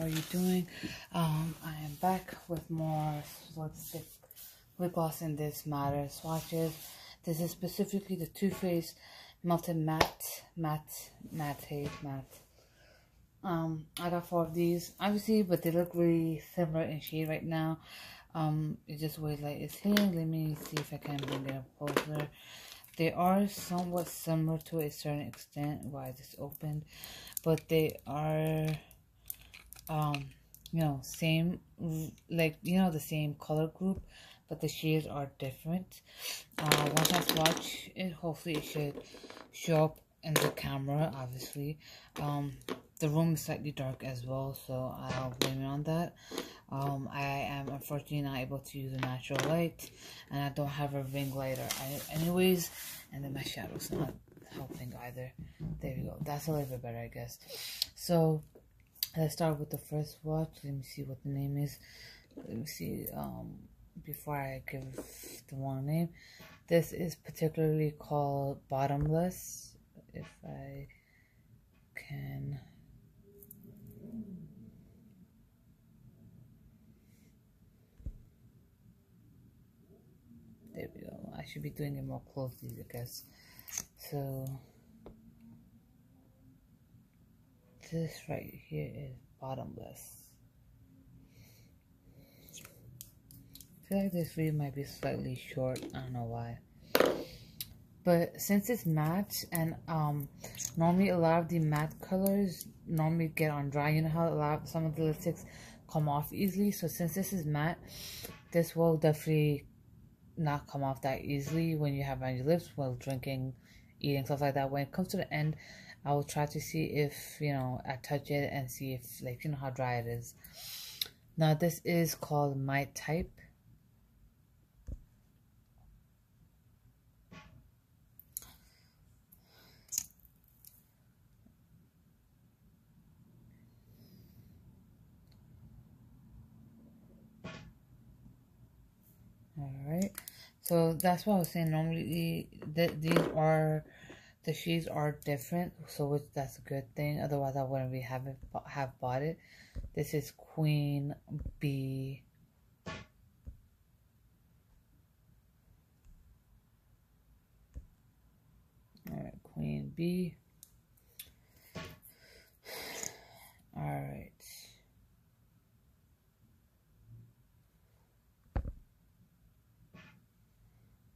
how are you doing? Um, I am back with more lipstick lip gloss in this matter swatches. This is specifically the Too Faced Melted Matte, Matte, Matte, Matte. Um, I got four of these, obviously, but they look really similar in shade right now. Um, it's just weighs like it's here. Let me see if I can bring it up closer. They are somewhat similar to a certain extent. Why this opened, but they are, um, you know, same like you know the same color group, but the shades are different. Uh, once I swatch it, hopefully it should show up in the camera. Obviously, um, the room is slightly dark as well, so I'll blame it on that. Um, I am unfortunately not able to use a natural light, and I don't have a ring lighter anyways, and then my shadow's not helping either. There we go. That's a little bit better, I guess. So, let's start with the first watch. Let me see what the name is. Let me see, um, before I give the wrong name. This is particularly called Bottomless, if I can There we go. I should be doing it more closely, I guess. So, this right here is bottomless. I feel like this video might be slightly short. I don't know why. But since it's matte and um normally a lot of the matte colors normally get on dry, you know how a lot of, some of the lipsticks come off easily. So since this is matte, this will definitely not come off that easily when you have on your lips while drinking, eating, stuff like that. When it comes to the end, I will try to see if, you know, I touch it and see if, like, you know, how dry it is. Now, this is called My Type. All right. So that's what I was saying. Normally, th these are the shoes are different, so which that's a good thing. Otherwise, I wouldn't be having have bought it. This is Queen B. All right, Queen B. All right.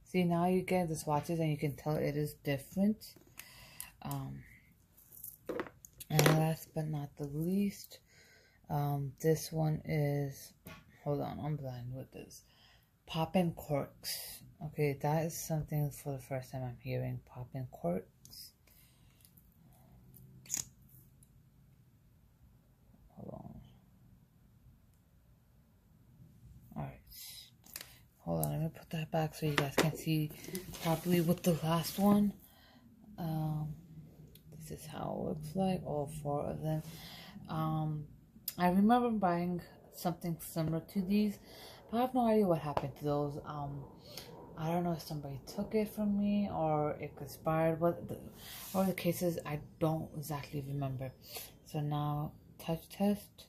See, now you get the swatches and you can tell it is different. Um, and last but not the least, um, this one is, hold on, I'm blind with this. Poppin' Corks. Okay, that is something for the first time I'm hearing. Poppin' Corks. Hold on. Me put that back so you guys can see properly with the last one. Um, this is how it looks like, all four of them. Um, I remember buying something similar to these, but I have no idea what happened to those. Um, I don't know if somebody took it from me or it expired, but the, or the cases I don't exactly remember. So now touch test.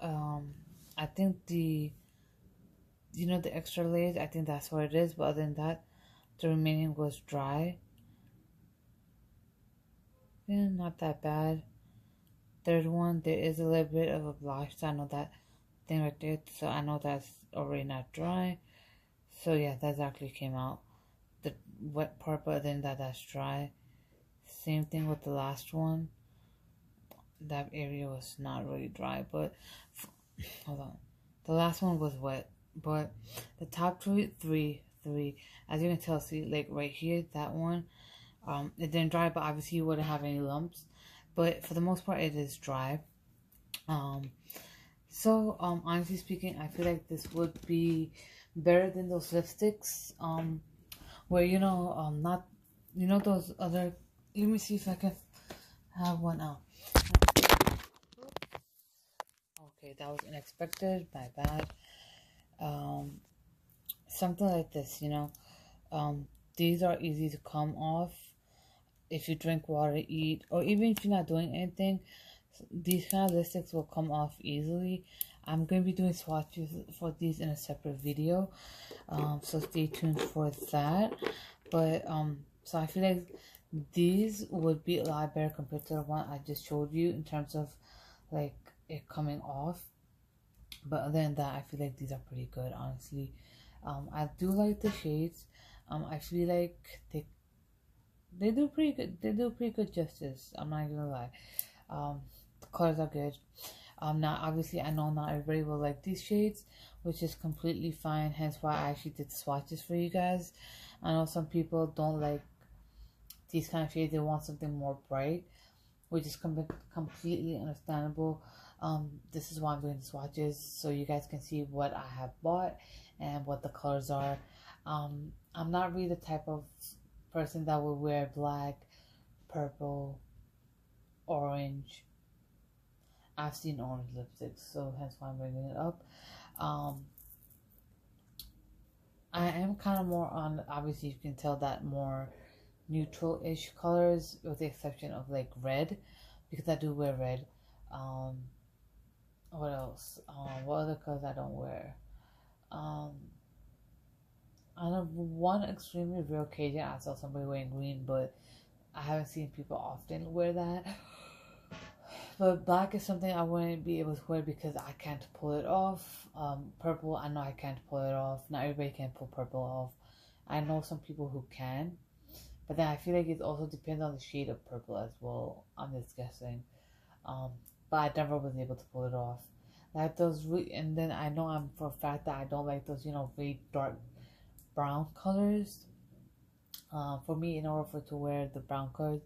Um, I think the you know, the extra layers, I think that's what it is. But other than that, the remaining was dry. Yeah, not that bad. Third one, there is a little bit of a blush. So I know that thing right there. So I know that's already not dry. So yeah, that actually came out. The wet part, but then that, that's dry. Same thing with the last one. That area was not really dry, but hold on. The last one was wet but the top three, three, three, as you can tell, see, like right here, that one, um, it didn't dry, but obviously you wouldn't have any lumps. But for the most part, it is dry. Um, so, um, honestly speaking, I feel like this would be better than those lipsticks, um, where, you know, um, not, you know, those other, let me see if I can have one out. Okay, that was unexpected, my bad um, something like this, you know. Um, these are easy to come off if you drink water, eat, or even if you're not doing anything. these kind of lipsticks will come off easily. I'm going to be doing swatches for these in a separate video. Um, so stay tuned for that. But, um, so I feel like these would be a lot better compared to the one I just showed you in terms of like it coming off. But other than that, I feel like these are pretty good, honestly. Um, I do like the shades. Um, I feel like they they do pretty good. They do pretty good justice. I'm not gonna lie. Um, the colors are good. Um, now obviously I know not everybody will like these shades, which is completely fine. Hence why I actually did swatches for you guys. I know some people don't like these kind of shades. They want something more bright, which is com completely understandable. Um, this is why I'm doing swatches so you guys can see what I have bought and what the colors are. Um, I'm not really the type of person that would wear black, purple, orange. I've seen orange lipsticks, so hence why I'm bringing it up. Um, I am kind of more on, obviously, you can tell that more neutral ish colors, with the exception of like red, because I do wear red. Um, else? Um, what other colors I don't wear? Um, on one extremely rare occasion, I saw somebody wearing green, but I haven't seen people often wear that. But black is something I wouldn't be able to wear because I can't pull it off. Um, purple, I know I can't pull it off. Not everybody can pull purple off. I know some people who can, but then I feel like it also depends on the shade of purple as well. I'm just guessing. Um, but I never was able to pull it off. Like those, re- and then I know I'm for a fact that I don't like those, you know, very dark brown colors. Uh, for me, in order for to wear the brown colors,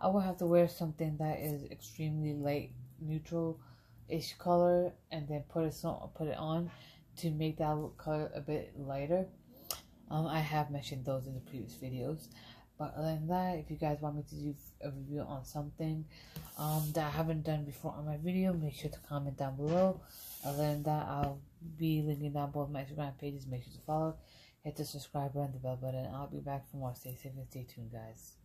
I will have to wear something that is extremely light, neutral-ish color, and then put it so put it on to make that color a bit lighter. Um, I have mentioned those in the previous videos. But other than that, if you guys want me to do a review on something um, that I haven't done before on my video, make sure to comment down below. Other than that, I'll be linking down both my Instagram pages. Make sure to follow hit the subscribe button, the bell button. I'll be back for more. Stay safe and stay tuned, guys.